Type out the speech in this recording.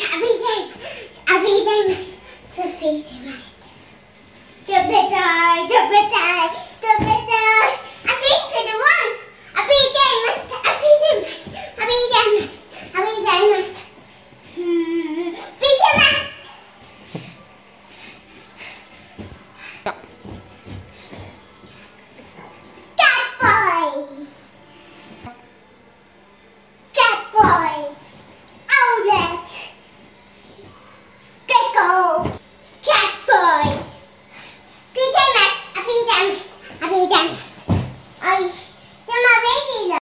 everything, everything repeating us. Jupiter, Jupiter, Jupiter, the one, everything must, everything must, everything must, everything must. Hmm, must. Yeah. Bye.